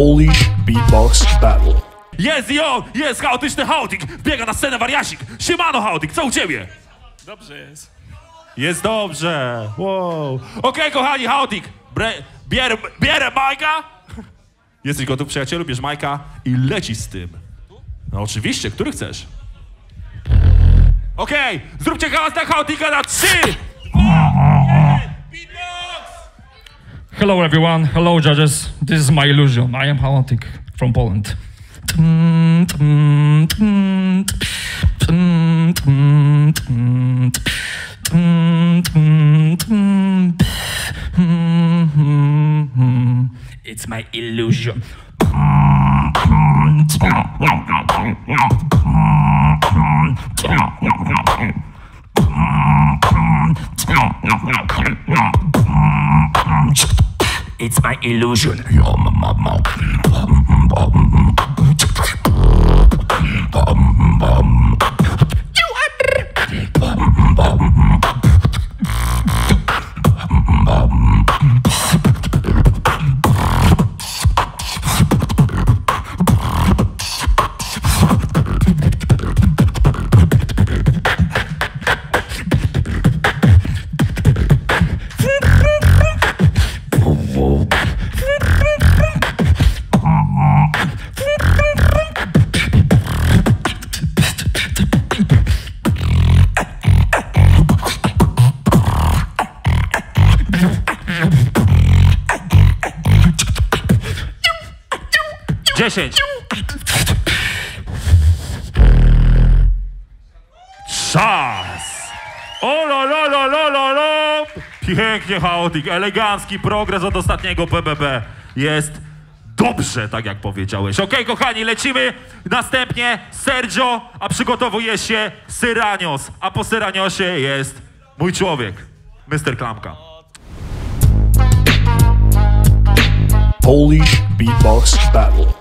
Polish Beatbox Battle. Jest jo, jest chaotyczny chaotik, biega na scenę wariasik. Siemano chaotik, co u ciebie? Dobrze jest. Jest dobrze, wow. Okej kochani, chaotik, Bre, bierę, bierę Majka. Jesteś gotów przyjacielu, bierz Majka i leci z tym. No oczywiście, który chcesz? Okej, zróbcie hałas na chaotika na trzy! Hello, everyone. Hello, judges. This is my illusion. I am Chaotic from Poland. It's my illusion. It's my illusion. Dziesięć. Czas. O lo lo lo lo lo lo. Pięknie chaotik, elegancki progres od ostatniego PBB. Jest dobrze, tak jak powiedziałeś. Okej, kochani, lecimy. Następnie Sergio, a przygotowuje się Syranios. A po Syraniosie jest mój człowiek, Mr. Klamka. Polish Beatbox Battle.